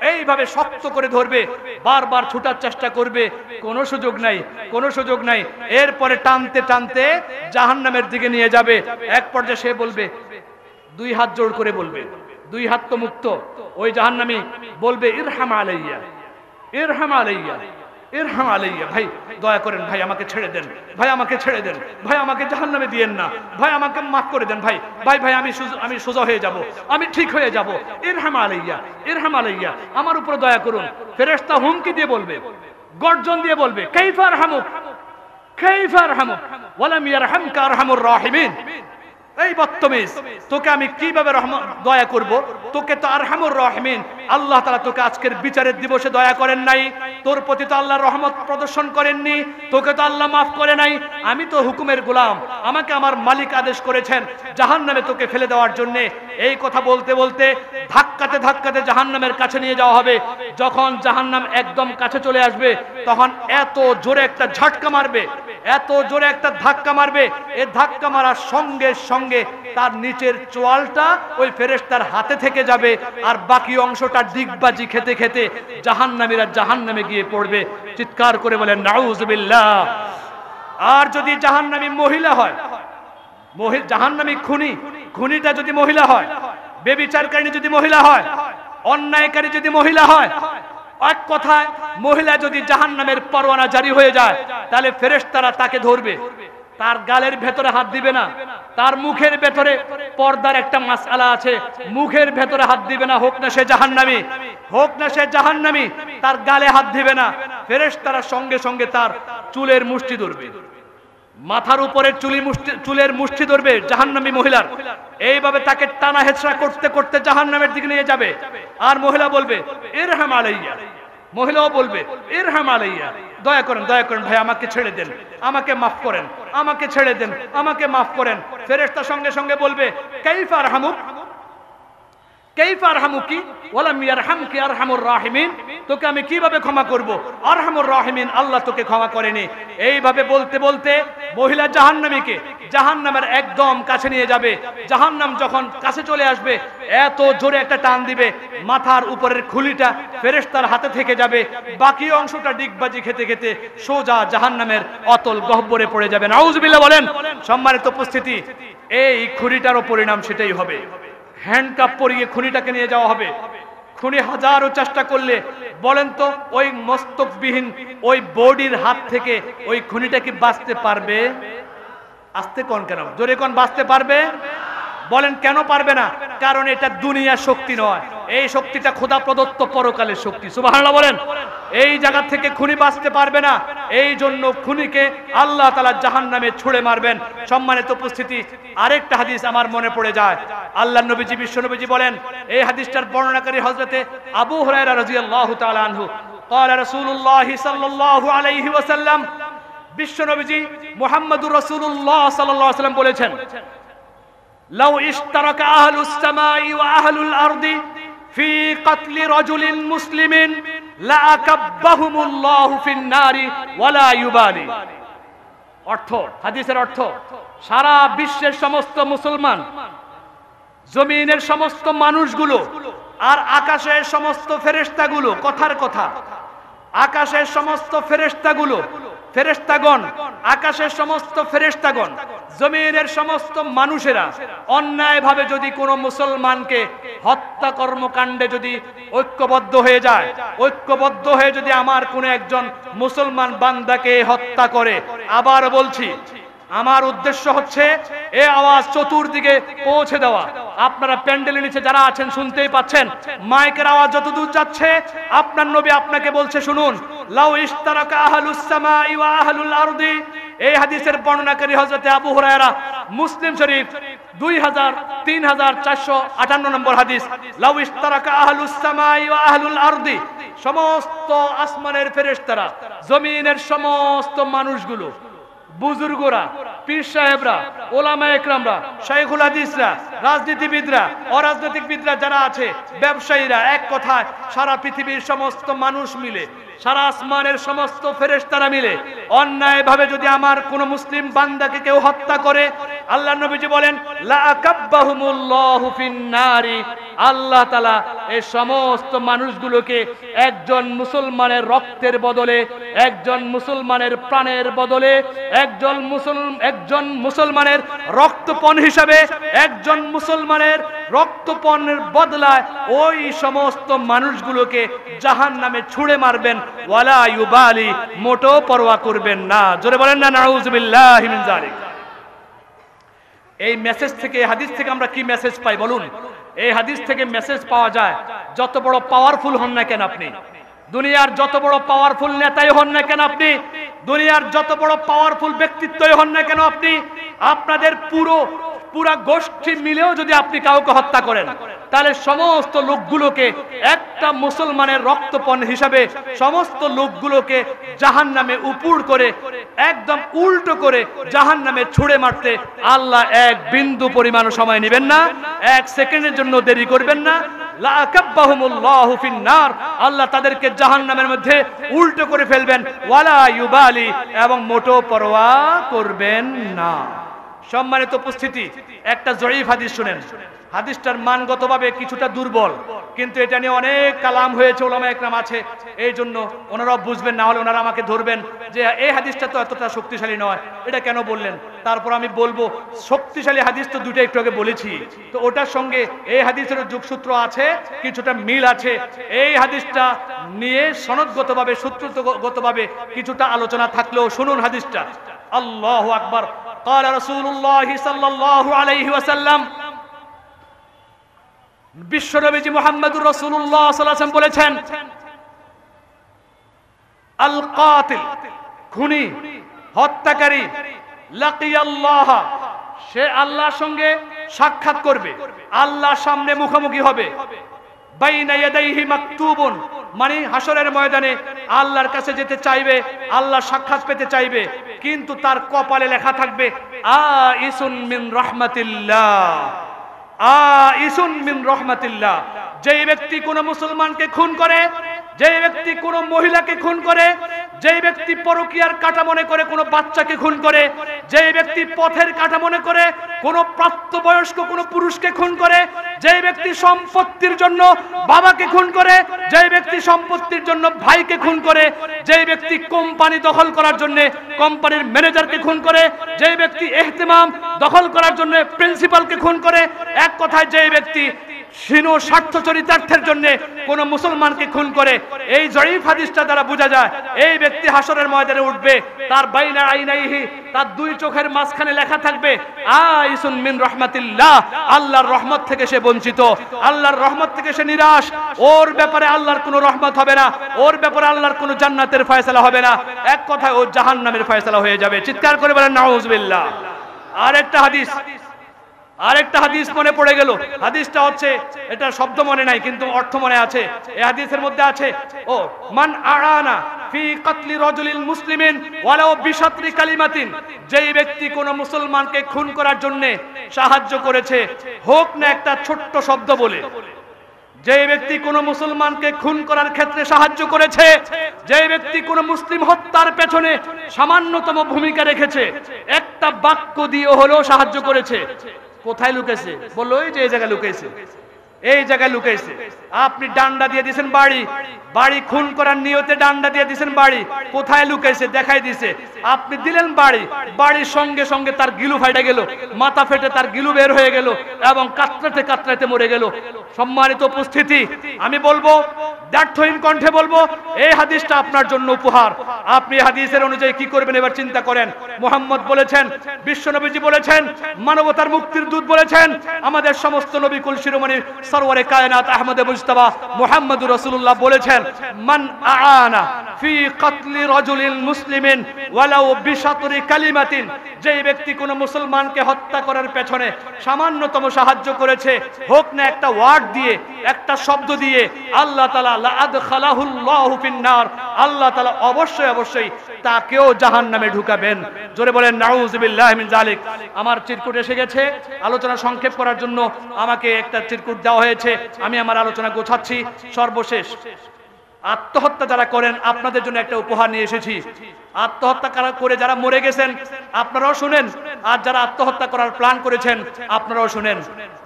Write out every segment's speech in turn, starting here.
এইভাবে শক্ত করে ধরবে, বারবার ছুটার চেষ্টা করবে, কোনো সুযোগ নাই, কোনো সুযোগ নাই। এরপরে টানতে টানতে জাহান্নামের দিকে নিয়ে যাবে। এক পর্যায়ে সে বলবে, দুই হাত জোর করে বলবে, দুই হাত তো মুক্ত। ওই জাহান্নামি বলবে, ইরহাম আলাইয়া ইরহাম আলাইয়া। ইরহাম আলাইয়া, ভাই, দয়া করেন, ভাই, আমাকে ছেড়ে দেন। ভাই, আমাকে ছেড়ে দেন। ভাই, আমাকে জাহান্নামে দিয়েন না। ভাই, আমাকে মাফ করে দেন, ভাই। ভাই ভাই, আমি আমি সোজা হয়ে যাব। আমি ঠিক হয়ে যাব। ইরহাম আলাইয়া ইরহাম আলাইয়া, আমার উপরে দয়া করুন। ফেরেশতা হুমকি দিয়ে বলবে, গর্জন দিয়ে বলবে কাইফার হামুক কাইফার হামুক ওয়ালাম ইয়ারহামকা আরহামুর রাহিমিন? এই বত্তমিজ তোকে আমি কীভাবে দয়া করব? তোকে তো আরহামুর রহমিন। আল্লাহ তাআলা তোকে আজকের বিচারের দিবসে দয়া করেন নাই। তোর প্রতি তো আল্লাহ রহমত প্রদর্শন করেননি। তোকে তো আল্লাহ মাফ করে নাই। আমি তো হুকুমের গোলাম। আমাকে আমার মালিক আদেশ করেছেন জাহান্নামে তোকে ফেলে দেওয়ার জন্য। এই কথা বলতে বলতে ধাক্কাতে ধাক্কাতে জাহান্নামের কাছে নিয়ে যাওয়া হবে। যখন জাহান্নাম একদম কাছে চলে আসবে তখন এত জোরে একটা ঝটকা মারবে, এত জোরে একটা ধাক্কা মারবে। এ ধাক্কা মারার সঙ্গে সঙ্গে তার নিচের চোয়ালটা ওই ফেরেশতার হাতে থেকে যাবে আর বাকি অংশটা ডিগবাজি খেতে খেতে জাহান্নামীরা জাহান্নামে গিয়ে পড়বে। চিৎকার করে বলেন নাউজুবিল্লাহ। আর যদি জাহান্নামী মহিলা হয়, মহি, জাহান্নামী খুনি, খুনিটা যদি মহিলা হয়, বেবিচারকারী যদি মহিলা হয়, অন্যায়কারী যদি মহিলা হয় এক কথায়, মহিলা যদি জাহান্নামের পরোয়ানা জারি হয়ে যায়, তাহলে ফেরেশতারা তাকে ধরবে। তার গালের ভেতরে হাত দিবে না। তার মুখের ভেতরে পর্দার একটা মাসআলা আছে। মুখের ভেতরে হাত দিবে না, হোক না সে জাহান্নামী। হোক না সে জাহান্নামী, তার গালে হাত দিবে না। ফেরেশতারা সঙ্গে সঙ্গে তার চুলের মুষ্টি ধরবে। মাথার উপরে চুলি মুষ্টি, চুলের মুষ্টি ধরবে জাহান্নামী মহিলার। এইভাবে তাকে টানা হেঁচড়া করতে করতে জাহান্নামের দিকে নিয়ে যাবে। আর মহিলা বলবে এর হাম আলাইয়া। মহিলাও বলবে এর হাম আলাইয়া। দয়া করেন দয়া করেন, ভাই, আমাকে ছেড়ে দেন, আমাকে মাফ করেন, আমাকে ছেড়ে দেন, আমাকে মাফ করেন। ফেরেশতা সঙ্গে সঙ্গে বলবে, কাইফা মাথার উপরের খুলিটা ফেরেশতার হাতে থেকে যাবে। বাকি অংশটা ডিগবাজি খেতে খেতে সোজা জাহান্নামের অতল গহ্বরে পড়ে যাবে। নাউজুবিল্লাহ বলেন, সম্মানিত উপস্থিতি, এই খুরিটারও পরিণাম সেটাই হবে। হ্যান্ডকাপ পরিয়ে খুনিটাকে নিয়ে যাওয়া হবে। খুনি হাজারো চেষ্টা করলে, বলেন তো, ওই মস্তকবিহীন ওই বডির হাত থেকে ওই খুনিটা কি বাঁচতে পারবে? আসতে কন কেন? জোরে কন, বাঁচতে পারবে? বলেন, কেন পারবে না? কারণ এটা দুনিয়া শক্তি নয়। এই শক্তিটা খোদা প্রদত্ত পরকালের শক্তি সুবহানাল্লাহ বলেন এই জায়গা থেকে খুনি বাঁচতে পারবে না এই জন্য খুনিকে আল্লাহ তালা জাহান নামে ছুড়ে মারবেন সম্মানিত উপস্থিতি আরেকটা হাদিস আমার মনে পড়ে যায় আল্লাহ নবীজি বিশ্ব নবীজি বলেন এই হাদিসটার বর্ণনাকারী হজরতে আবু হুরায়রা রাদিয়াল্লাহু তাআলা আনহু قال رسول الله صلى الله عليه وسلم বিশ্ব নবীজি মুহাম্মদুর রাসূলুল্লাহ সাল্লাল্লাহু আলাইহি ওয়াসাল্লাম বলেছেন لو اشترك أهل السماء وأهل الأرض في قتل رجل مسلم لأكبهم الله في النار ولا يبالي অর্থ হাদিসের অর্থ সারা বিশ্বের সমস্ত মুসলমান জমিনের সমস্ত মানুষগুলো আর আকাশের সমস্ত ফেরেশতাগুলো কথার কথা আকাশের সমস্ত ফেরেশতাগুলো ফেরেশতাগণ আকাশের সমস্ত ফেরেশতাগণ জমিনের সমস্ত মানুষেরা অন্যায়ভাবে যদি কোনো মুসলমানকে হত্যা কর্মকাণ্ডে যদি ঐক্যবদ্ধ হয়ে যায়, ঐক্যবদ্ধ হয়ে যদি আমার কোনো একজন মুসলমান বান্দাকে হত্যা করে, আবার বলছি, আমার উদ্দেশ্য হচ্ছে এ আওয়াজ চতুর্দিকে পৌঁছে দেওয়া। আপনারা প্যান্ডেলের নিচে যারা আছেন শুনতেই পাচ্ছেন, মাইকের আওয়াজ যত দূর যাচ্ছে, আপনার নবী আপনাকে বলছে, শুনুন, লাউ ইশতারাকা আহলুস সামাই ওয়া আহলুল আরদি এই হাদিসের বর্ণনাকারী হজরতে আবু হুরায়রা মুসলিম শরীফ দুই হাজার, তিন হাজার চারশো আটান্ন নম্বর হাদিস। লাউ ইস্তারাকা আহলুস সামাই ওয়া আহলুল আরদি। সমস্ত আসমানের ফেরেশতারা, জমিনের সমস্ত মানুষগুলো, বুজুর্গরা, পীর সাহেবরা, ওলামা একরামরা, শাইখুল হাদিসরা রাজনীতিবিদরা, অরাজনৈতিকবিদরা যারা আছে, ব্যবসায়ীরা এক কথায় সারা পৃথিবীর সমস্ত মানুষ মিলে, সারা আসমানের সমস্ত ফেরেশতারা মিলে অন্যায়ভাবে যদি আমার কোন মুসলিম বান্দাকে কেউ হত্যা করে, আল্লাহ নবীজি বলেন আল্লাহ তালা এই সমস্ত মানুষগুলোকে একজন মুসলমানের রক্তের বদলে, একজন মুসলমানের প্রাণের বদলে, একজন মুসল, একজন মুসলমানের রক্তপণ হিসাবে, একজন মুসলমানের রক্তপণের বদলায় ওই সমস্ত মানুষগুলোকে জাহান নামে ছুঁড়ে মারবেন। ওয়ালা মোটো পরোয়া করবেন না। জোরে বলেন না নাউজুবিল্লাহি এই মেসেজ থেকে হাদিস থেকে আমরা কি মেসেজ পাই বলুন? এই হাদিস থেকে মেসেজ পাওয়া যায়, যত বড় পাওয়ারফুল হন না কেন আপনি? দুনিয়ার যত বড় পাওয়ারফুল নেতাই হন না কেন আপনি? দুনিয়ার যত বড় পাওয়ারফুল ব্যক্তিত্বই হন না কেন আপনি? আপনাদের পুরো পুরা গোষ্ঠী মিলেও যদি আপনি কাউকে হত্যা করেন, তাহলে সমস্ত লোকগুলোকে একটা মুসলমানের রক্তপণ হিসাবে সমস্ত লোকগুলোকে জাহান নামে উপুর করে, একদম উল্টো করে জাহান নামে ছুড়ে মারতে আল্লাহ এক বিন্দু পরিমাণ সময় নেবেন না, এক সেকেন্ডের জন্য দেরি করবেন না। আল্লাহ তাদেরকে জাহান্নামের মধ্যে উল্টো করে ফেলবেন। ওয়ালা ইউবালি এবং মোটো পরোয়া করবেন না। সম্মানিত উপস্থিতি, একটা জয়ীফ হাদিস শুনেন। হাদিসটার মানগতভাবে কিছুটা দুর্বল, কিন্তু এটা নিয়ে অনেক কালাম হয়েছে, ওলামা একরাম আছে। এই জন্য ওনারাও বুঝবেন, না হলে ওনারা আমাকে ধরবেন যে এই হাদিসটা তো এতটা শক্তিশালী নয়। এটা কেন বললেন? তারপর আমি বলব, শক্তিশালী হাদিস তো দুটো একটু আগে বলেছি। তো ওটার সঙ্গে এই হাদিসের যোগসূত্র আছে, কিছুটা মিল আছে। এই হাদিসটা নিয়ে সনদগতভাবে, সূত্রগতভাবে কিছুটা আলোচনা থাকলেও শুনুন হাদিসটা। আল্লাহ আকবার। قال رسول الله صلى الله عليه وسلم বিশ্বনবীজি মোহাম্মদুর রসুল্লাহ সাল্লাম বলেছেন আল কাতিল খুনি হত্যাকারী লাকিয়াল্লাহ সে আল্লাহর সঙ্গে সাক্ষাৎ করবে আল্লাহর সামনে মুখোমুখি হবে বাইনা ইয়াদাইহি মাকতুবুন। মানে হাসরের ময়দানে আল্লাহর কাছে যেতে চাইবে, আল্লাহ সাক্ষাৎ পেতে চাইবে, কিন্তু তার কপালে লেখা থাকবে আ ইসুন মিন রহমাতিল্লাহ আ ইসুন মিন রহমাতিল্লাহ। যেই ব্যক্তি কোন মুসলমানকে খুন করে, যেই ব্যক্তি কোন মহিলাকে খুন করে যেই ব্যক্তি পরকিয়ার কাটা মনে করে কোন বাচ্চাকে খুন করে, যেই ব্যক্তি পথের কাটা মনে করে কোন প্রাপ্তবয়স্ক কোন পুরুষকে খুন করে, যেই ব্যক্তি সম্পত্তির জন্য বাবাকে খুন করে, যেই ব্যক্তি সম্পত্তির জন্য ভাইকে খুন করে, যেই ব্যক্তি কোম্পানি দখল করার জন্য কোম্পানির ম্যানেজারকে খুন করে, যেই ব্যক্তি এহতেমাম দখল করার জন্য প্রিন্সিপালকে খুন করে, এক কথায় যেই ব্যক্তি সীন স্বার্থ চরিতার্থের জন্য কোন মুসলমানকে খুন করে, এই জয়ীফ হাদিসটা দ্বারা বোঝা যায়, এই ব্যক্তি হাসরের ময়দানে উঠবে, তার বাইনা আইনাইহি, তার দুই চোখের মাঝখানে লেখা থাকবে, আইসুন মিন রহমাতিল্লাহ, আল্লাহর রহমত থেকে সে বঞ্চিত, আল্লাহর রহমত থেকে সে নিরাশ, ওর ব্যাপারে আল্লাহর কোনো রহমত হবে না, ওর ব্যাপারে আল্লাহর কোনো জান্নাতের ফয়সালা হবে না, এক কথায় ও জাহান্নামের ফয়সালা হয়ে যাবে, চিৎকার করে বলেন, নাউজুবিল্লাহ। আরেকটা হাদিস আরেকটা হাদিস মনে পড়ে গেল। হাদিসটা হচ্ছে, এটা শব্দ মনে নাই, কিন্তু অর্থ মনে আছে। এই হাদিসের মধ্যে আছে, ও, মান আড়ানা ফি কাতলি রজুলিল মুসলিমিন ওয়ালাউ বিশাত্রি কালিমাতিন। যেই ব্যক্তি কোন মুসলমানকে খুন করার জন্য সাহায্য করেছে, হোক না একটা ছোট্ট শব্দ বলে। যে ব্যক্তি কোন মুসলমানকে খুন করার ক্ষেত্রে সাহায্য করেছে যে ব্যক্তি কোন মুসলিম হত্যার পেছনে সামান্যতম ভূমিকা রেখেছে, একটা বাক্য দিয়ে হলেও সাহায্য করেছে। কোথায় লুকেছে? বলল ওই যে এই জায়গায় লুকেছে। এই জায়গায় লুকাইছে। আপনি ডান্ডা দিয়ে দিয়েছেন বাড়ি। বাড়ি খুন করার নিয়তে ডান্ডা দিয়ে দিয়েছেন বাড়ি। কোথায় লুকাইছে দেখাই দিছে আপনি দিলেন বাড়ি। বাড়ির সঙ্গে সঙ্গে তার গিলু ফাইটা গেল। মাথা ফেটে তার গিলু বের হয়ে গেল এবং কাতরাতে কাতরাতে মরে গেল। সম্মানিত উপস্থিতি, আমি বলব, ব্যর্থহীন কণ্ঠে বলব, এই হাদিসটা আপনার জন্য উপহার। আপনি হাদিসের অনুযায়ী কি করবেন এবার চিন্তা করেন। মোহাম্মদ বলেছেন বিশ্বনবীজি বলেছেন, মানবতার মুক্তির দূত বলেছেন, আমাদের সমস্ত নবী কুল শিরোমণি সরওয়ারে কায়নাত আহমদে মুজতবা মুহাম্মদুর রাসূলুল্লাহ বলেছেন, মান আআনা ফি কতলি রাজুলিন মুসলিমিন ওয়ালাউ বিশাতরি কালিমাতিন যেই ব্যক্তি কোন মুসলমানকে হত্যা করার পেছনে সামান্যতম সাহায্য করেছে, হোক না একটা ওয়ার্ড দিয়ে, একটা শব্দ দিয়ে, আল্লাহ তাআলা লা আদখালাহুল্লাহু ফিন্নার, আল্লাহ তাআলা অবশ্যই অবশ্যই তাকেও জাহান্নামে ঢুকাবেন। জোরে বলেন নাউযুবিল্লাহি মিন জালিক আমার চিরকুট এসে গেছে। আলোচনা সংক্ষেপ করার জন্য আমাকে একটা চিরকুট দেওয়া হয়েছে, আমি আমার আলোচনা গোছাচ্ছি। সর্বশেষ, আত্মহত্যা যারা করেন, আপনাদের জন্য একটা উপহার নিয়ে এসেছি। আত্মহত্যা করা- যারা মরে গেছেন, আপনারাও শুনেন। আর যারা আত্মহত্যা করার প্ল্যান করেছেন, আপনারাও শুনেন।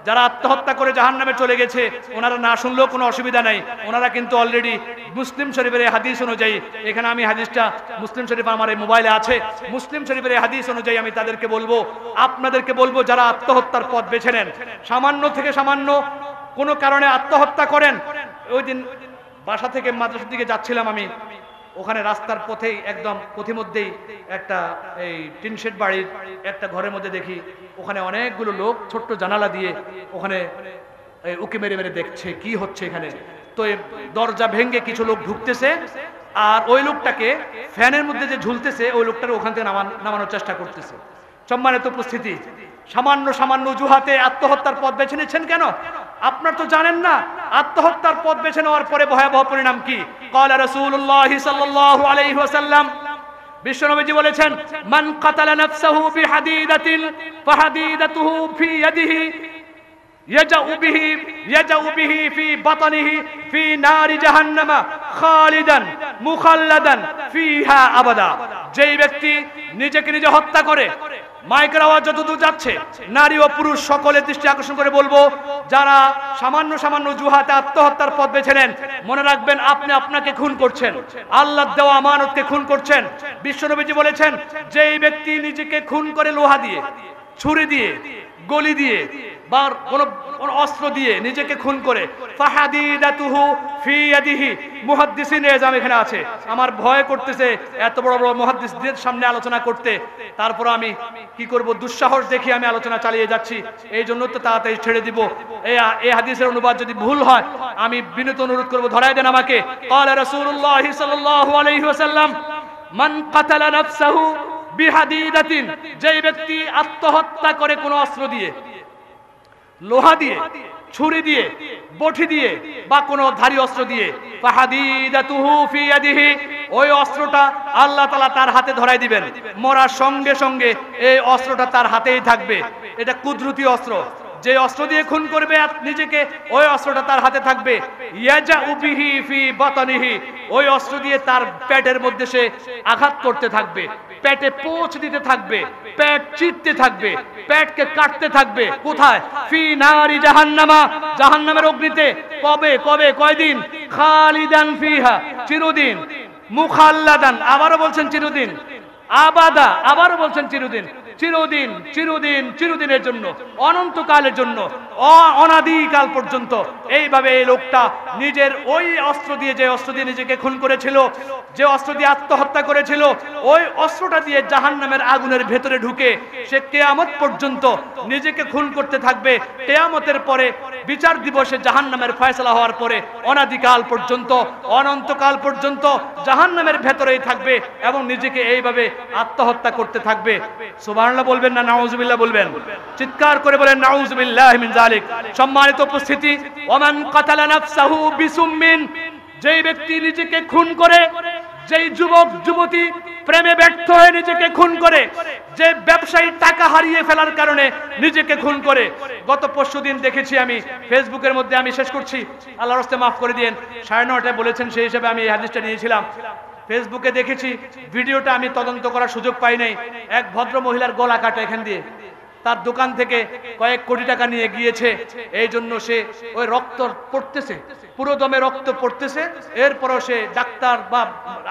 যারা আত্মহত্যা করে জাহান নামে চলে গেছে, ওনারা না শুনলেও কোনো অসুবিধা নাই। ওনারা কিন্তু অলরেডি মুসলিম শরীফের হাদিস অনুযায়ী, এখানে আমি হাদিসটা মুসলিম শরীফ আমার এই মোবাইলে আছে। মুসলিম শরীফের হাদিস অনুযায়ী আমি তাদেরকে বলব, আপনাদেরকে বলব, যারা আত্মহত্যার পথ বেছে নেন, সামান্য থেকে সামান্য কোনো কারণে আত্মহত্যা করেন। ওই দিন বাসা থেকে মাদ্রাসার দিকে যাচ্ছিলাম আমি। ওখানে রাস্তার পথেই একদম পথিমধ্যেই একটা এই টিনশেড বাড়ির একটা ঘরের মধ্যে দেখি। ওখানে অনেকগুলো লোক ছোট্ট জানালা দিয়ে ওখানে উকি মেরে মেরে দেখছে, কি হচ্ছে এখানে? তো দরজা ভেঙে কিছু লোক ঢুকতেছে আর ওই লোকটাকে ফ্যানের মধ্যে যে ঝুলতেছে, ওই লোকটার ওখান থেকে নামান- নামানোর চেষ্টা করতেছে। সম্মানিত উপস্থিতি, সামান্য সামান্য অজুহাতে আত্মহত্যার পথ বেছে নিচ্ছেন কেন? আপনার তো জানেন না, আত্মহত্যার পথ বেছে নেওয়ার পরে ভয়াবহ পরিণাম কি? কলা রসুল্লাহ আলহ্লাম বিশ্বনবীজি বলেছেন, মান কাতালা নাফসাহু বিহাদিদাতিন ফাহাদিদাতুহু ফি ইয়াদিহি ইয়াজাউ বিহি ইয়াজাউ বিহি ফি বাতনিহি, ফি নারি জাহান্নামা খালিদান, মুখাল্লাদান ফিহা আবাদা। যেই ব্যক্তি নিজেকে নিজে হত্যা করে মাইকের আওয়াজ যতদূর যাচ্ছে, নারী ও পুরুষ সকলের দৃষ্টি আকর্ষণ করে বলব, যারা সামান্য সামান্য জুহাতে আত্মহত্যার পথ বেছে নেন, মনে রাখবেন আপনি আপনাকে খুন করছেন। আল্লাহ দেওয়া আমানতকে খুন করছেন। বিশ্বনবীজি বলেছেন যে এই ব্যক্তি নিজেকে খুন করে লোহা দিয়ে, ছুরি দিয়ে, গলি দিয়ে বা কোন কোন অস্ত্র দিয়ে নিজেকে খুন করে ফাহাদিদাতুহু ফি ইয়াদিহি মুহাদ্দিসিন এজাম এখানে আছে আমার ভয় করতেছে এত বড় বড় মুহাদ্দিসদের সামনে আলোচনা করতে তারপর আমি কি করব দুঃসাহস দেখি আমি আলোচনা চালিয়ে যাচ্ছি এই জন্য তো তাড়াতাড়ি ছেড়ে দিব এই এই হাদিসের অনুবাদ যদি ভুল হয় আমি বিনীত অনুরোধ করব ধরাই দেন আমাকে قال رسول الله صلى الله عليه وسلم من قتل نفسه বিহাদিদাতিন যেই ব্যক্তি আত্মহত্যা করে কোনো অস্ত্র দিয়ে লোহা দিয়ে, ছুরি দিয়ে বঠি দিয়ে বা কোনো ধারী অস্ত্র দিয়ে। ওই অস্ত্রটা আল্লাহ তালা তার হাতে ধরাই দিবেন। মরার সঙ্গে সঙ্গে এই অস্ত্রটা তার হাতেই থাকবে। এটা কুদরতি অস্ত্র। যে অস্ত্র দিয়ে খুন করবে নিজেকে ওই অস্ত্রটা তার হাতে থাকবে। ইয়াজা উবিহি ফি বাতানিহি। ওই অস্ত্র দিয়ে তার পেটের মধ্যে সে আঘাত করতে থাকবে। পেটে পোচ দিতে থাকবে। পেট চিরতে থাকবে। পেটকে কাটতে থাকবে। কোথায়? ফি নারি জাহান্নামা। জাহান্নামের অগ্নিতে। কবে? কবে? কয়দিন? খালিদান ফিহা। চিরদিন। মুখাল্লাদান। আবারও বলছেন চিরদিন। আবাদা। আবারও বলছেন চিরদিন। চিরদিন চিরদিন, চিরদিনের জন্য, অনন্তকালের জন্য অনাদিকাল পর্যন্ত এইভাবে এই লোকটা নিজের ওই অস্ত্র দিয়ে যে অস্ত্র দিয়ে নিজেকে খুন করেছিল, যে অস্ত্র দিয়ে আত্মহত্যা করেছিল, ওই অস্ত্রটা দিয়ে জাহান নামের আগুনের ভেতরে ঢুকে সে কেয়ামত পর্যন্ত নিজেকে খুন করতে থাকবে। কেয়ামতের পরে বিচার দিবসে জাহান নামের ফয়সলা হওয়ার পরে অনাদিকাল পর্যন্ত, অনন্তকাল পর্যন্ত জাহান নামের ভেতরেই থাকবে এবং নিজেকে এইভাবে আত্মহত্যা করতে থাকবে। সুবহানাল্লাহ বলবেন না, নাউজুবিল্লাহ বলবেন। চিৎকার করে বলেন, নাউজুবিল্লাহ মিন জালিক সম্মানিত উপস্থিতি, ওমান কাতালা নাফসাহু বিসুমিন যেই ব্যক্তি নিজেকে খুন করে, যেই যুবক, যুবতী প্রেমে ব্যর্থ হয়ে নিজেকে খুন করে, যে ব্যবসায়ী টাকা হারিয়ে ফেলার কারণে নিজেকে খুন করে। গত পরশু দিন দেখেছি আমি, ফেসবুকের মধ্যে আমি শেষ করছি। আল্লাহ রস্তে মাফ করে দিয়েন। সাড়ে নটায় বলেছেন, সেই হিসেবে আমি এই হাদিসটা নিয়েছিলাম। ফেসবুকে দেখেছি, ভিডিওটা আমি তদন্ত করার সুযোগ পাই নাই। এক ভদ্র মহিলার গলা কাটা এখান দিয়ে। তার দোকান থেকে কয়েক কোটি টাকা নিয়ে গিয়েছে। এই জন্য সে ওই রক্ত পড়তেছে। পুরো দমে রক্ত পড়তেছে। এরপরও সে ডাক্তার বা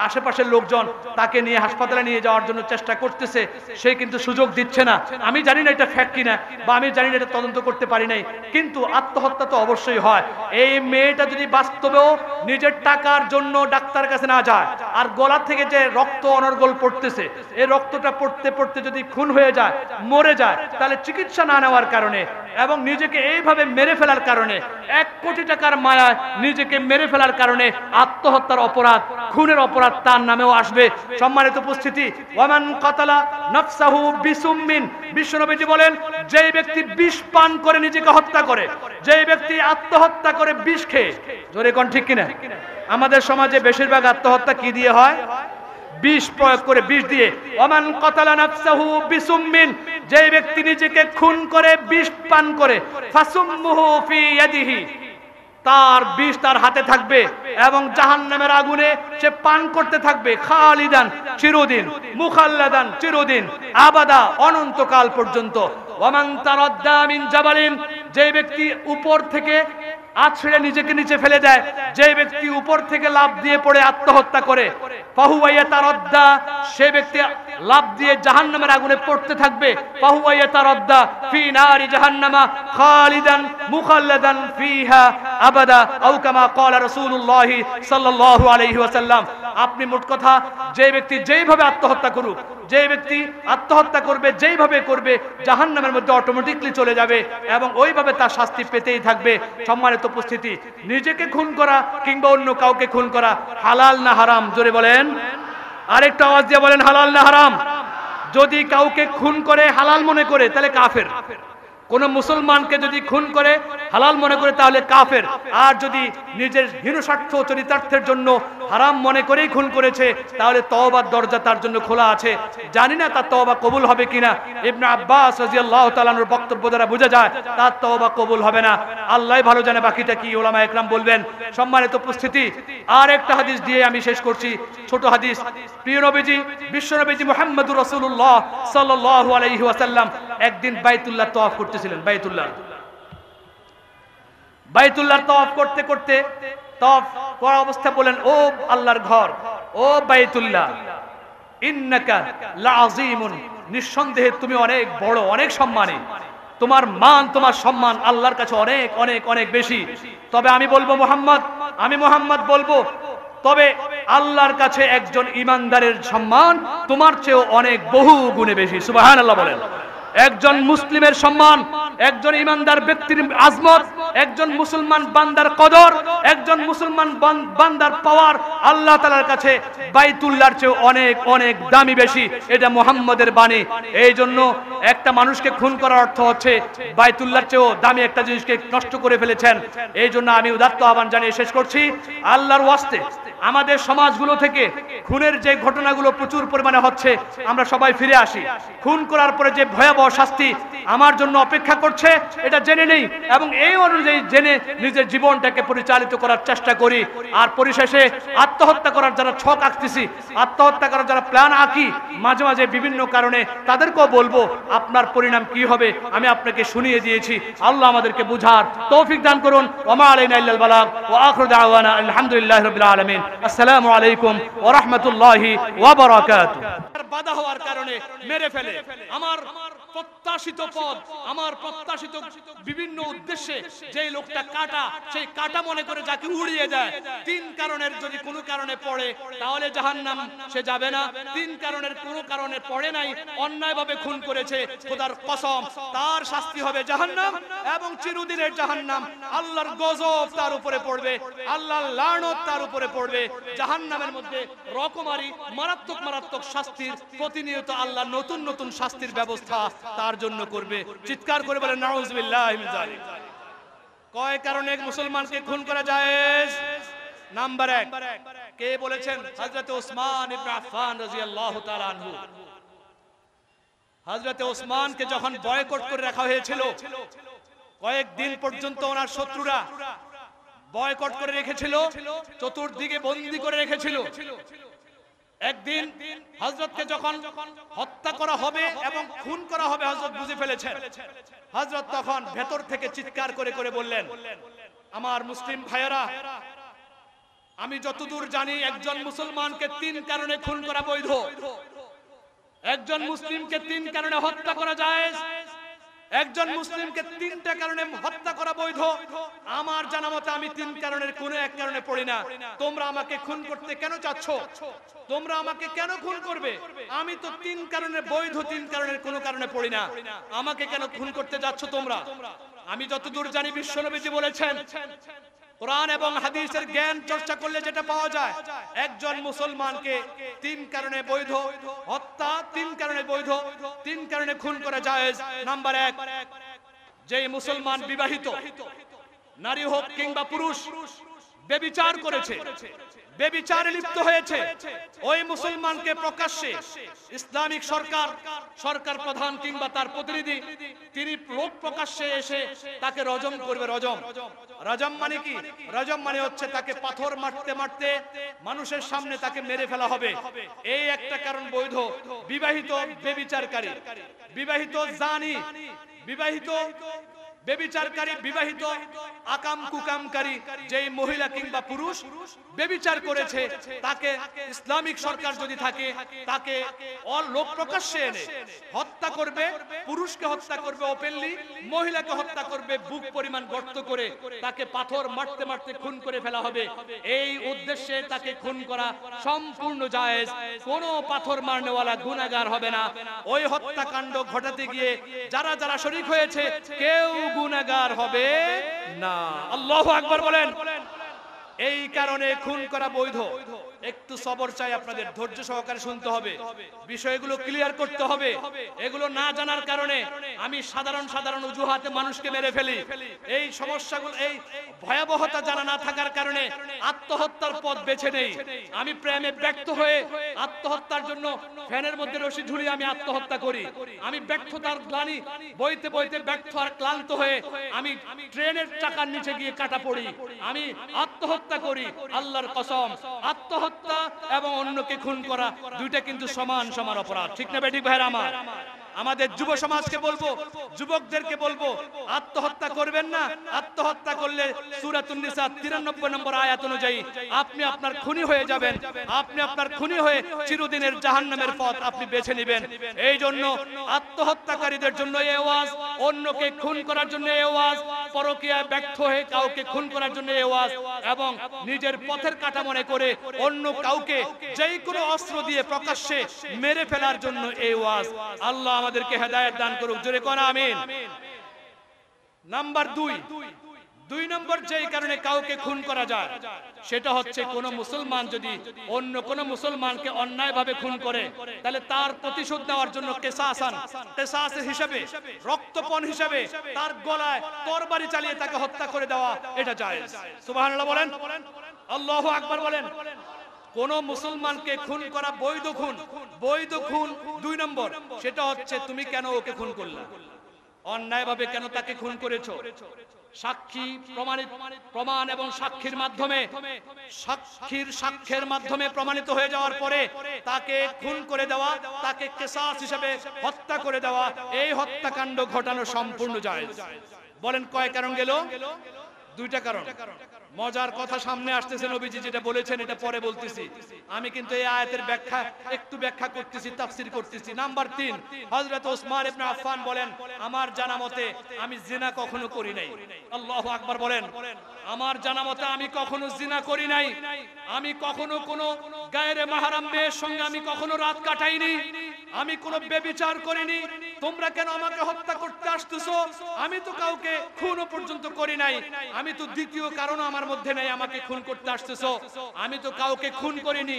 আশেপাশের লোকজন তাকে নিয়ে হাসপাতালে নিয়ে যাওয়ার জন্য চেষ্টা করতেছে। সে কিন্তু সুযোগ দিচ্ছে না। আমি জানি না এটা ফ্যাক্ট কিনা বা আমি জানি না এটা তদন্ত করতে পারি নাই। কিন্তু আত্মহত্যা তো অবশ্যই হয়। এই মেয়েটা যদি বাস্তবেও নিজের টাকার জন্য ডাক্তার কাছে না যায়, আর গলা থেকে যে রক্ত অনর্গল পড়তেছে, এই রক্তটা পড়তে পড়তে যদি খুন হয়ে যায়, মরে যায় তাহলে চিকিৎসা না নেওয়ার কারণে এবং নিজেকে এইভাবে মেরে ফেলার কারণে, এক কোটি টাকার মায়ায় নিজেকে মেরে ফেলার কারণে আত্মহত্যার অপরাধ, খুনের অপরাধ তার নামেও আসবে। সম্মানিত উপস্থিতি, ওয়ামান কাতালা নফসাহু বিসুমিন বিশ্বনবীজি বলেন, যেই ব্যক্তি বিষ পান করে নিজেকে হত্যা করে, যেই ব্যক্তি আত্মহত্যা করে বিষ খেয়ে, জোরে কোন ঠিক কিনা? আমাদের সমাজে বেশিরভাগ আত্মহত্যা কি দিয়ে হয়? বিষ প্রয়োগ করে বিষ দিয়ে, ওমান কতালা নাফসাহু বিসুমিন যে ব্যক্তি নিজেকে খুন করে, বিষ পান করে, ফাসুম্মুহু ফি ইয়াদিহি, তার বিষ তার হাতে থাকবে এবং জাহান্নামের আগুনে সে পান করতে থাকবে, খালিদান, চিরদিন, মুখাল্লাদান, চিরদিন, আবাদা, অনন্তকাল পর্যন্ত। ওমান তারাদ্দা মিন জাবালিন যে ব্যক্তি উপর থেকে আছড়ে নিজেকে নিচে ফেলে দেয়। যে ব্যক্তি উপর থেকে লাভ দিয়ে পড়ে আত্মহত্যা করে পাহুবাইয়া তার অদ্দা, সে ব্যক্তি লাভ দিয়ে জাহান্নামের আগুনে পড়তে থাকবে। জাহান্নামা আপনি মোট কথা, যে ব্যক্তি যেইভাবে আত্মহত্যা করুক, যে ব্যক্তি আত্মহত্যা করবে, যেইভাবে করবে, জাহান্নামের মধ্যে অটোমেটিকলি চলে যাবে এবং ওইভাবে তার শাস্তি পেতেই থাকবে। সম্মানিত উপস্থিতি, নিজেকে খুন করা কিংবা অন্য কাউকে খুন করা হালাল না হারাম? জোরে বলেন। আরেকটা আওয়াজ দিয়ে বলেন, হালাল না হারাম? যদি কাউকে খুন করে, হালাল মনে করে, তাহলে কাফের। কোন মুসলমানকে যদি খুন করে, হালাল মনে করে, তাহলে কাফের। আর যদি নিজের হীনস্বার্থ চরিতার্থের জন্য হারাম মনে করেই খুন করেছে, তাহলে তওবার দরজা তার জন্য খোলা আছে। জানি না তার তওবা কবুল হবে কিনা। ইবনে আব্বাস রাদিয়াল্লাহু তাআলার বক্তব্য দ্বারা বোঝা যায়, তার তওবা কবুল হবে না। আল্লাহই ভালো জানে, বাকিটা কি ওলামা একরাম বলবেন। সম্মানিত উপস্থিতি আর একটা হাদিস দিয়ে আমি শেষ করছি। ছোট হাদিস, প্রিয় নবীজি, বিশ্ব নবীজি মুহাম্মদুর রাসূলুল্লাহ সাল্লাল্লাহু আলাইহি ওয়াসাল্লাম একদিন বাইতুল্লাহ তওয়াফ করতেছিলেন বাইতুল্লাহ। বাইতুল্লাহ তওয়াফ করতে করতে তওয়াফ করা অবস্থা বলেন, ও আল্লাহর ঘর, ও বাইতুল্লাহ, ইন্নাকা লাযীমুন নিঃসন্দেহে তুমি অনেক বড়, অনেক সম্মানী। তোমার মান, তোমার সম্মান আল্লাহর কাছে অনেক অনেক অনেক বেশি। তবে আমি বলব, মোহাম্মদ, আমি মোহাম্মদ বলব, তবে আল্লাহর কাছে একজন ইমানদারের সম্মান তোমার চেয়েও অনেক বহু গুণে বেশি। সুবহানাল্লাহ বলেন। একজন মুসলিমের সম্মান একজন ইমানদার ব্যক্তির আজমত, একজন মুসলমান বান্দার কদর, একজন মুসলমান বান্দার পাওয়ার আল্লাহ তালার কাছে বাইতুল্লাহর চেয়ে অনেক অনেক দামি বেশি। এটা মোহাম্মদের বাণী। এই জন্য একটা মানুষকে খুন করার অর্থ হচ্ছে বাইতুল্লাহর চেয়েও দামি একটা জিনিসকে নষ্ট করে ফেলেছেন। এই জন্য আমি উদাত্ত আহ্বান জানিয়ে শেষ করছি। আল্লাহর ওয়াস্তে আমাদের সমাজগুলো থেকে খুনের যে ঘটনাগুলো প্রচুর পরিমাণে হচ্ছে, আমরা সবাই ফিরে আসি। খুন করার পরে যে ভয়াবহ শাস্তি আমার জন্য অপেক্ষা করছে, এটা জেনে নেই। এবং এই অনুযায়ী জেনে নিজের জীবনটাকে পরিচালিত করার চেষ্টা করি। আর পরিশেষে আত্মহত্যা করার যারা ছক আঁকতেছি, আত্মহত্যা করার যারা প্ল্যান আঁকি, মাঝে মাঝে বিভিন্ন কারণে তাদেরকেও বলব, আপনার পরিণাম কি হবে, আমি আপনাকে শুনিয়ে দিয়েছি। আল্লাহ আমাদেরকে বুঝার তৌফিক দান করুন। ওমা আলাইনা আসসালামু আলাইকুম ওয়া রাহমাতুল্লাহি বাধা হওয়ার কারণে মেরে ফেলে। আমার প্রত্যাশিত পদ, আমার প্রত্যাশিত বিভিন্ন উদ্দেশ্যে যে লোকটা কাটা, সেই কাটা মনে করে যাকে উড়িয়ে দেয়। তিন কারণের যদি কোনো কারণে পড়ে, তাহলে জাহান্নাম, সে যাবে না। তিন কারণের কোনো কারণে পড়ে নাই, অন্যায়ভাবে খুন করেছে খোদার কসম। তার শাস্তি হবে জাহান্নাম এবং চিরদিনের জাহান্নাম। আল্লাহর গজব তার উপরে পড়বে, আল্লাহর লানত তার উপরে পড়বে। জাহান্নামের মধ্যে রকমারি, মারাত্মক মারাত্মক শাস্তির প্রতিনিয়ত আল্লাহ নতুন নতুন শাস্তির ব্যবস্থা তার জন্য করবে, চিৎকার করে বলে কয় কারণে মুসলমানকে খুন করা যায় নাম্বার এক, কে বলেছেন? হযরত ওসমান হযরত ওসমানকে যখন বয়কট করে রাখা হয়েছিল কয়েকদিন পর্যন্ত ওনার শত্রুরা বয়কট করে রেখেছিল, চতুর্দিকে বন্দি করে রেখেছিল। একদিন হজরতকে যখন হত্যা করা হবে এবং খুন করা হবে হজরত বুঝে ফেলেছেন। হজরত তখন ভেতর থেকে চিৎকার করে করে বললেন, আমার মুসলিম ভাইয়েরা, আমি যতদূর জানি একজন মুসলমানকে তিন কারণে খুন করা বৈধ। একজন মুসলিমকে তিন কারণে হত্যা করা যায় একজন মুসলিমকে তিনটা কারণে হত্যা করা বৈধ। আমার জানা মতে আমি তিন কারণের, কোনো এক কারণে পড়ি না। তোমরা আমাকে খুন করতে কেন চাচ্ছ? তোমরা আমাকে কেন খুন করবে? আমি তো তিন কারণে বৈধ, তিন কারণের কোনো কারণে পড়ি না। আমাকে কেন খুন করতে যাচ্ছ তোমরা? আমি যতদূর জানি বিশ্বনবীজি বলেছেন কোরআন এবং হাদিসের জ্ঞান চর্চা করলে যেটা পাওয়া যায়, একজন মুসলমানকে তিন কারণে বৈধ, হত্যা তিন কারণে বৈধ, তিন কারণে খুন করা জায়েজ। নাম্বার এক যে মুসলমান বিবাহিত, নারী হোক কিংবা পুরুষ, বেবিচার করেছে বেবিচারে লিপ্ত হয়েছে। ওই মুসলমানকে প্রকাশ্যে ইসলামিক সরকার সরকার প্রধান কিংবা তার প্রতিনিধি, তিনি লোক প্রকাশ্যে এসে তাকে রজম করবে, রজম। রজম মানে কি? রজম মানে হচ্ছে তাকে পাথর মারতে মারতে মানুষের সামনে তাকে মেরে ফেলা হবে। এই একটা কারণ বৈধ। বিবাহিত বেবিচারকারী, বিবাহিত জানি, বিবাহিত বেবিচারকারী বিবাহিত আকাম কুকামকারী যেই মহিলা কিংবা পুরুষ বেবিচার করেছে, তাকে ইসলামিক সরকার যদি থাকে, তাকে লোক প্রকাশ্যে এনে হত্যা করবে, পুরুষকে হত্যা করবে ওপেনলি মহিলাকে হত্যা করবে, বুক পরিমাণ গর্ত করে তাকে পাথর মারতে মারতে খুন করে ফেলা হবে। এই উদ্দেশ্যে তাকে খুন করা সম্পূর্ণ জায়েজ। কোনো পাথর মারনেওয়ালা গুনাহগার হবে না। ওই হত্যাকাণ্ড ঘটাতে গিয়ে যারা যারা শরিক হয়েছে, কেউ গুনাহগার হবে? না। আল্লাহ আকবর বলেন এই কারণে খুন করা বৈধ। একটু সবর চাই আপনাদের, ধৈর্য সহকারে শুনতে হবে। বিষয়গুলো ক্লিয়ার করতে হবে। এগুলো না জানার কারণে আমি সাধারণ সাধারণ অজুহাতে মানুষকে মেরে ফেলি। এই সমস্যাগুলো, এই ভয়াবহতা জানা না থাকার কারণে আত্মহত্যার পথ বেছে নেই। আমি প্রেমে ব্যক্ত হয়ে আত্মহত্যার জন্য ফ্যানের মধ্যে রশি ঝুলিয়ে আমি আত্মহত্যা করি। আমি ব্যর্থতার গ্লানি বইতে বইতে ব্যর্থ আর ক্লান্ত হয়ে আমি ট্রেনের চাকার নিচে গিয়ে কাটা পড়ি। আমি আত্মহত্যা করি, আল্লাহর কসম। আত্মহত্যা এবং অন্যকে খুন করা দুইটা কিন্তু সমান সমান অপরাধ। ঠিক না বেঠিক ভাইরা আমার? আমাদের যুব সমাজকে বলব, যুবকদেরকে বলব, আত্মহত্যা করবেন না। আত্মহত্যা করলে সুরাতুন্নিসা তিরানব্বই নম্বর আয়াত অনুযায়ী আপনি আপনার খুনি হয়ে যাবেন। আপনি আপনার খুনি হয়ে চিরদিনের জাহান্নামের পথ আপনি বেছে নেবেন। এই জন্য আত্মহত্যাকারীদের জন্য এই আওয়াজ অন্যকে খুন করার জন্য এ আওয়াজ পরকীয়ায় ব্যর্থ হয়ে কাউকে খুন করার জন্য এ ওয়াজ এবং নিজের পথের কাটা মনে করে অন্য কাউকে যেই কোনো অস্ত্র দিয়ে প্রকাশ্যে মেরে ফেলার জন্য এই ওয়াজ। আল্লাহ আমাদেরকে হেদায়েত দান করুক। জোরে কোন আমিন? নাম্বার দুই। দুই নম্বর যেই কারণে কাউকে খুন করা যায়, সেটা হচ্ছে কোন মুসলমান যদি অন্য কোন মুসলমানকে অন্যায়ভাবে খুন করে, তাহলে তার প্রতিশোধ নেওয়ার জন্য কেসাসান কেসাসের হিসাবে, রক্তপণ হিসাবে তার গলায় তরবারি চালিয়ে তাকে হত্যা করে দেওয়া এটা জায়েজ। সুবহানাল্লাহ বলেন। আল্লাহু আকবার বলেন। কোন মুসলমানকে খুন করা বৈধ খুন বৈধ খুন দুই নম্বর। সেটা হচ্ছে তুমি কেন ওকে খুন করলা? অন্যায়ভাবে কেন তাকে খুন করেছ? সাক্ষী প্রমাণিত, প্রমাণ এবং সাক্ষীর মাধ্যমে, সাক্ষীর সাক্ষ্যের মাধ্যমে প্রমাণিত হয়ে যাওয়ার পরে তাকে খুন করে দেওয়া, তাকে কেসাস হিসেবে হত্যা করে দেওয়া, এই হত্যাকাণ্ড ঘটানো সম্পূর্ণ যায় বলেন কয় কারণ গেল? দুইটা কারণ। মজার কথা সামনে আসতেছে নবীজি, যেটা বলেছেন, এটা পরে বলতেছি। আমি কিন্তু এই আয়াতের ব্যাখ্যা, একটু ব্যাখ্যা করতেছি, তাফসির করতেছি। নাম্বার তিন, হযরত ওসমান ইবনে আফফান বলেন, আমার জানা মতে আমি জিনা কখনো করি নাই। আল্লাহু আকবার বলেন, আমার জানা মতে আমি কখনো জিনা করি নাই। আমি কখনো কোনো গায়ের মাহারাম মেয়ের সঙ্গে আমি কখনো রাত কাটাইনি। আমি কোনো বেবিচার করিনি। তোমরা কেন আমাকে হত্যা করতে আসতেছো? আমি তো কাউকে খুনও পর্যন্ত করি নাই। আমি তো দ্বিতীয় কারণ আমার মধ্যে নেই, আমাকে খুন করতে আসতেছো। আমি তো কাউকে খুন করিনি।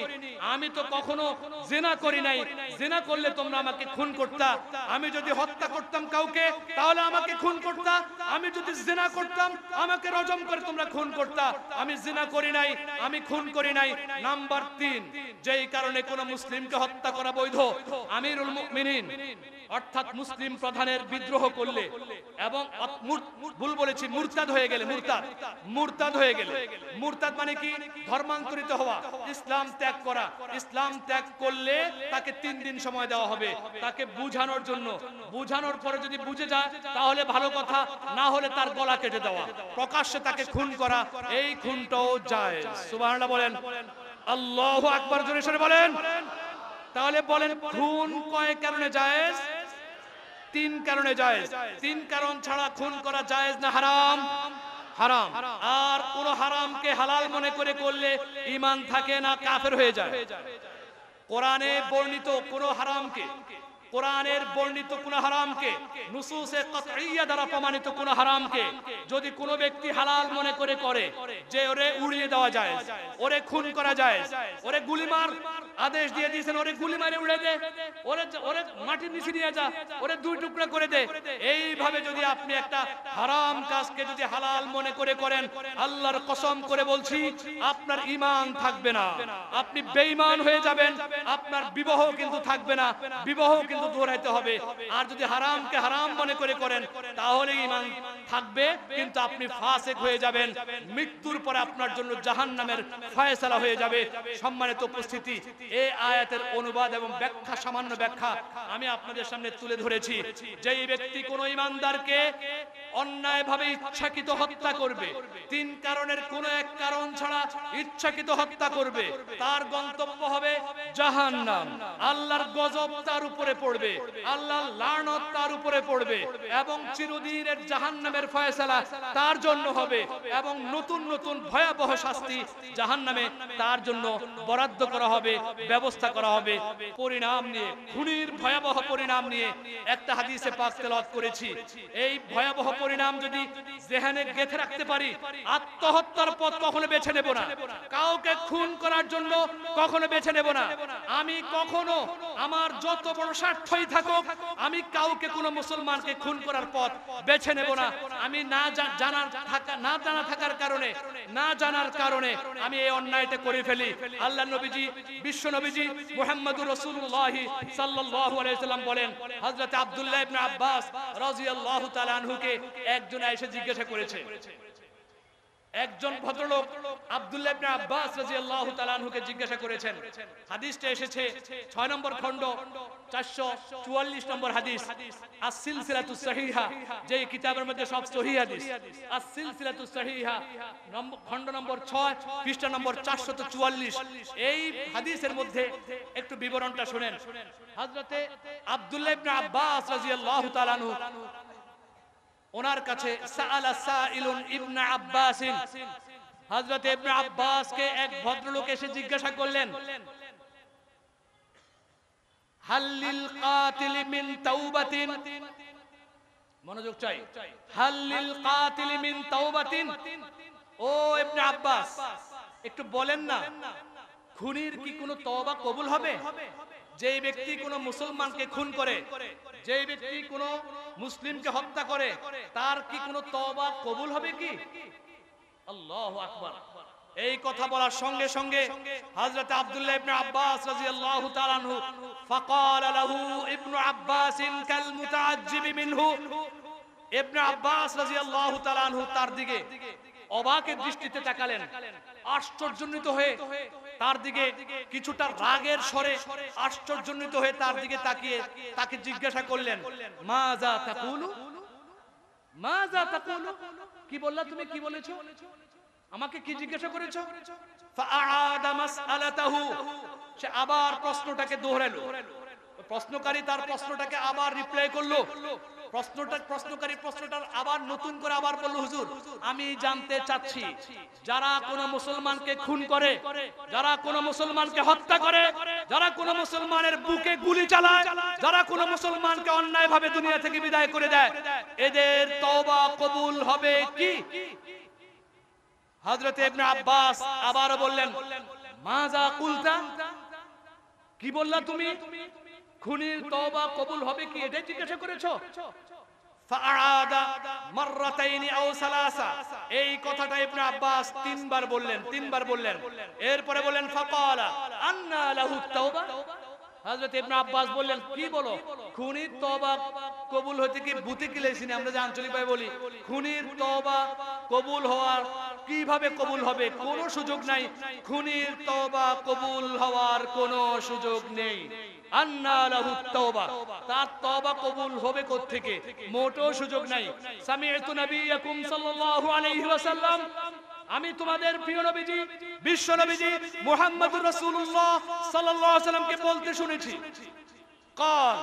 আমি তো কখনো জেনা করি নাই। জেনা করলে তোমরা আমাকে খুন করতা। আমি যদি হত্যা করতাম কাউকে, তাহলে আমাকে খুন করতা। আমি যদি জেনা করতাম, আমাকে রজম করে তোমরা খুন করতা। আমি জেনা করি নাই, আমি খুন করি নাই। নাম্বার তিন, যেই কারণে কোনো মুসলিমকে হত্যা করা বৈধ। আমিরুল মুমিনিন, অর্থাৎ মুসলিম প্রধানের বিদ্রোহ করলে এবং ভুল বলেছি, মুরতাদ হয়ে গেলে, মুরতাদ। মুরতাদ হয়ে গেলে। মুরতাদ মানে কি? ধর্মান্তরিত হওয়া। ইসলাম ত্যাগ করা। ইসলাম ত্যাগ করলে তাকে তিন দিন সময় দেওয়া হবে। তাকে বুঝানোর জন্য। বুঝানোর পরে যদি বুঝে যায়, তাহলে ভালো কথা। না হলে তার গলা কেটে দেওয়া। প্রকাশ্যে তাকে খুন করা। এই খুনটাও যায় সুবহানাল্লাহ বলেন। আল্লাহু আকবার জোরে সরে বলেন। তাহলে বলেন, খুন কয় কারণে জায়েজ? তিন কারণে জায়েজ। তিন কারণ ছাড়া খুন করা জায়েজ না হারাম? হারাম। আর কোন হারামকে হালাল মনে করে করলে ইমান থাকে না কাফের হয়ে যায়। কোরআনে বর্ণিত কোন হারামকে কোরআনের বর্ণিত কোন হারামকে, নুসুসে কাতঈয়া দ্বারা প্রমাণিত কোন হারামকে যদি কোনো ব্যক্তি হালাল মনে করে করে, যে ওরে উড়িয়ে দেওয়া যায়, ওরে খুন করা যায়, ওরে গুলি মার, আদেশ দিয়ে দিয়েছেন, ওরে গুলি মারে উড়ে দে, ওরে ওরে মাটির নিচে নিয়ে যা, ওরে দুই টুকরা করে দে, এইভাবে যদি আপনি একটা হারাম কাজকে যদি হালাল মনে করে করেন, আল্লাহর কসম করে বলছি, আপনার ঈমান থাকবে না। আপনি বেঈমান হয়ে যাবেন, আপনার বিবাহ কিন্তু থাকবে না, বিবাহ কিন্তু দৌড়াইতে হবে। আর যদি হারামকে হারাম মনে করে করেন, তাহলে ঈমান থাকবে, কিন্তু আপনি ফাসেক হয়ে যাবেন। মৃত্যুর পরে আপনার জন্য জাহান্নামের ফয়সালা হয়ে যাবে। সম্মানিত উপস্থিতি, এই আয়াতের অনুবাদ এবং ব্যাখ্যা, সামান্য ব্যাখ্যা আমি আপনাদের সামনে তুলে ধরেছি। যেই ব্যক্তি কোনো ইমানদারকে অন্যায়ভাবে ইচ্ছাকৃত হত্যা করবে, তিন কারণের কোন এক কারণ ছাড়া ইচ্ছাকৃত হত্যা করবে, তার গন্তব্য হবে জাহান্নাম। আল্লাহর গজব তার উপরে পড়বে। আল্লাহর লানত তার উপরে পড়বে এবং চিরদিনের জাহান্নামের ফয়সালা তার জন্য হবে এবং নতুন নতুন ভয়াবহ শাস্তি জাহান্নামে তার জন্য বরাদ্দ করা হবে, ব্যবস্থা করা হবে। পরিণাম নিয়ে, খুনির ভয়াবহ পরিণাম নিয়ে একটা হাদিসে পাক তেলাওয়াত করেছি। এই ভয়াবহ পরিণাম যদি জেহানে গেঁথে রাখতে পারি, আত্মহত্যার পথ কখনো বেছে নেব না। কাউকে খুন করার জন্য কখনো বেছে নেব না। আমি কখনো আমার যত বড় স্বার্থই থাকুক, আমি কাউকে কোনো মুসলমানকে খুন করার পথ বেছে নেব না। আমি না জানার থাকা, না জানা থাকার কারণে, না জানার কারণে আমি এই অন্যায়টা করে ফেলি। আল্লাহ নবীজি, বিশ্ব নবীজি মুহাম্মদুর রাসূলুল্লাহ সাল্লাল্লাহু আলাইহি সাল্লাম বলেন, হযরত আব্দুল্লাহ ইবনে আব্বাস রাদিয়াল্লাহু তাআলা আনহুকে একজন এসে জিজ্ঞাসা করেছে একজন ভদ্রলোক আব্দুল্লাহ ইবনে আব্বাস রাদিয়াল্লাহু তাআলা আনহুকে জিজ্ঞাসা করেছেন, হাদিসটা এসেছে 6 নম্বর খণ্ড 444 নম্বর হাদিস আস-সিলসিলাতুস সহিহা যে কিতাবের মধ্যে সব সহিহ হাদিস আস-সিলসিলাতুস সহিহা নম্বর খণ্ড নম্বর 6 পৃষ্ঠা নম্বর 444 এই হাদিসের মধ্যে একটু বিবরণটা শুনেন। হযরতে আব্দুল্লাহ ইবনে আব্বাস রাদিয়াল্লাহু তাআলা আনহু ওনার কাছে সাআলা ইবনে আব্বাসিন। হযরত আব্বাসকে এক ভদ্রলোক এসে জিজ্ঞাসা করলেন হাল্লিল কাতিল মিন তাওবাতিন? মনোযোগ চাই। হাল্লিল কাতিল মিন তাওবাতিন? ও ইবনে আব্বাস, একটু বলেন না, খুনির কি কোনো তওবা কবুল হবে? যেই ব্যক্তি কোনো মুসলমানকে খুন করে, যেই ব্যক্তি কোনো মুসলিমকে হত্যা করে, তার কি কোনো তওবা কবুল হবে কি? আল্লাহু আকবার। এই কথা বলার সঙ্গে সঙ্গে হযরত আব্দুল্লাহ ইবনে আব্বাস রাদিয়াল্লাহু তাআলা আনহু ফাকাল লাহু ইবনু আব্বাস কাল মুতাআজ্জিব মিনহু। ইবনে আব্বাস রাদিয়াল্লাহু তাআলা আনহু তার দিকে অবাকের দৃষ্টিতে তাকালেন আশ্চর্যান্বিত হয়ে তার দিকে কিছুটা রাগের স্বরে আশ্চর্যজনিত হয়ে তার দিকে তাকিয়ে তাকে জিজ্ঞাসা করলেন মাজা তাকুলু? মাজা তাকুলু? কি বললা তুমি? কি বলেছ? আমাকে কি জিজ্ঞাসা করেছ? ফাআদা মাসআলাতাহু। সে আবার প্রশ্নটাকে দোহরালো। প্রশ্নকারী তার প্রশ্নটাকে আবার রিপ্লাই করল। প্রশ্নটা প্রশ্নকারী প্রশ্নটার আবার নতুন করে আবার বলল, হুজুর, আমি জানতে চাচ্ছি, যারা কোন মুসলমানকে খুন করে, যারা কোন মুসলমানকে হত্যা করে, যারা কোন মুসলমানের বুকে গুলি চালায়, যারা কোন মুসলমানকে অন্যায়ভাবে দুনিয়া থেকে বিদায় করে দেয়, এদের তওবা কবুল হবে কি? হযরত ইবনে আব্বাস আবারও বললেন মাজা কুলতা? কি বললা তুমি? খুনির তওবা কবুল হবে কি? এটাই জিজ্ঞাসা করেছ? এই কথাটা ইবনে আব্বাস তিনবার বললেন তিনবার বললেন। এরপরে বললেন, ফাকালা আন্না লাহু তাওবা। হযরত ইবনে আব্বাস বললেন, কি বলো? খুনির তওবা কবুল হতে কি কিলেছিনি আমরা আঞ্চলিক ভাবে বলি, খুনির তওবা কবুল হওয়ার কীভাবে কবুল হবে? কোনো সুযোগ নাই। খুনির তওবা কবুল হওয়ার সুযোগ নেই। আন্না লাহু তাওবা। তার তওবা কবুল হবে কোত্থেকে? মোটো সুযোগ নাই। সামিআতু নবিয়াকুম সাল্লাল্লাহু আলাইহি ওয়াসাল্লাম আমি তোমাদের প্রিয় নবীজি বিশ্ব নবীজি মোহাম্মদ রসুল্লাহ সাল্লামকে বলতে শুনেছি। কল